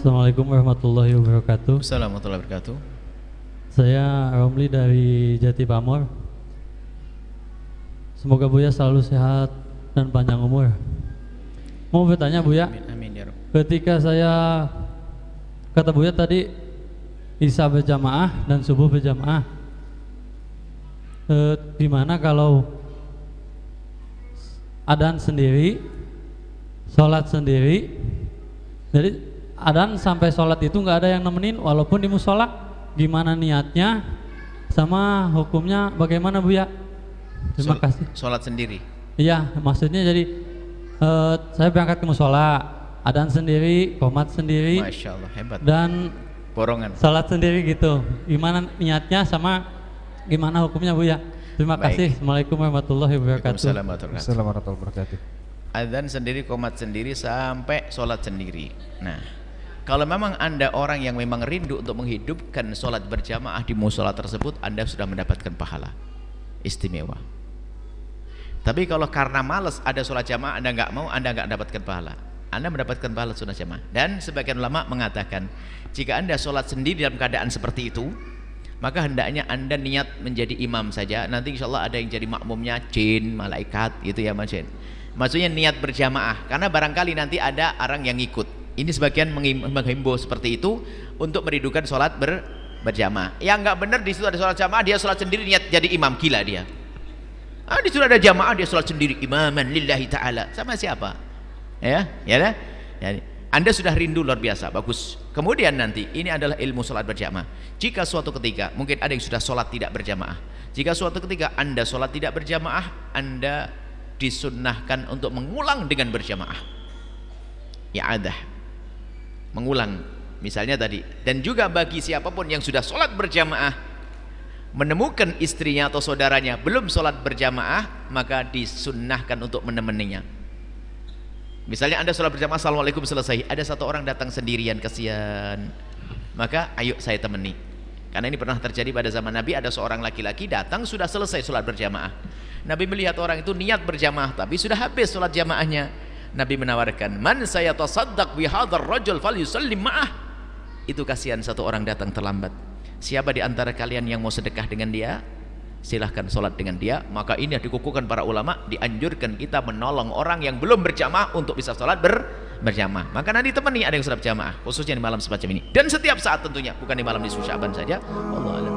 Assalamualaikum warahmatullahi wabarakatuh. Assalamualaikum warahmatullahi wabarakatuh. Saya Romli dari Jati Pamor. Semoga Buya selalu sehat dan panjang umur. Mau bertanya Buya, Amin, amin ya ketika saya kata Buya tadi Isya berjamaah dan subuh berjamaah. Eh, gimana kalau adan sendiri, sholat sendiri, jadi adan sampai sholat itu nggak ada yang nemenin walaupun di musola gimana niatnya sama hukumnya bagaimana Bu ya terima Sol- kasih Sholat sendiri. iya maksudnya jadi eh, saya berangkat ke musola adan sendiri komat sendiri Masya Allah hebat. dan Borongan. sholat sendiri gitu gimana niatnya sama gimana hukumnya Bu ya terima Baik. kasih assalamualaikum warahmatullahi wabarakatuh Waalaikumsalam warahmatullahi wabarakatuh. Assalamualaikum warahmatullahi wabarakatuh. Adzan sendiri, komat sendiri sampai sholat sendiri. Nah, kalau memang anda orang yang memang rindu untuk menghidupkan sholat berjamaah di musola tersebut, anda sudah mendapatkan pahala istimewa. Tapi kalau karena malas ada sholat jamaah anda nggak mau, anda nggak dapatkan pahala. Anda mendapatkan pahala sunnah jamaah. Dan sebagian ulama mengatakan, jika anda sholat sendiri dalam keadaan seperti itu, maka hendaknya anda niat menjadi imam saja. Nanti insya Allah ada yang jadi makmumnya jin, malaikat, gitu ya mas. Maksudnya niat berjamaah, karena barangkali nanti ada orang yang ngikut. Ini sebagian menghim- menghimbau seperti itu untuk meridukan sholat ber, berjamaah. Yang nggak benar di situ ada sholat jamaah, dia sholat sendiri niat jadi imam, gila dia. Ah, di situ ada jamaah dia sholat sendiri imaman lillahi taala. Sama siapa? Ya, ya dah. Jadi, anda sudah rindu luar biasa, bagus. Kemudian nanti ini adalah ilmu sholat berjamaah. Jika suatu ketika mungkin ada yang sudah sholat tidak berjamaah. Jika suatu ketika anda sholat tidak berjamaah, anda disunnahkan untuk mengulang dengan berjamaah. Ya ada, mengulang. Misalnya tadi. Dan juga bagi siapa pun yang sudah sholat berjamaah, menemukan istrinya atau saudaranya belum sholat berjamaah maka disunnahkan untuk menemaninya misalnya anda sholat berjamaah assalamualaikum selesai. Ada satu orang datang sendirian kasihan. Maka ayo saya temani karena ini pernah terjadi pada zaman Nabi ada seorang laki-laki datang sudah selesai sholat berjamaah. Nabi melihat orang itu niat berjamaah tapi sudah habis sholat jamaahnya Nabi menawarkan man saya tasaddaq bihadar rajul fal yusallim ma'ah. Itu kasihan satu orang datang terlambat. Siapa di antara kalian yang mau sedekah dengan dia? Silahkan sholat dengan dia. Maka ini yang dikukuhkan para ulama dianjurkan kita menolong orang yang belum berjamaah untuk bisa sholat ber berjamaah. Maka nanti temani ada yang sholat berjamaah khususnya di malam semacam ini. Dan setiap saat tentunya bukan di malam di Syaban saja. Allah alam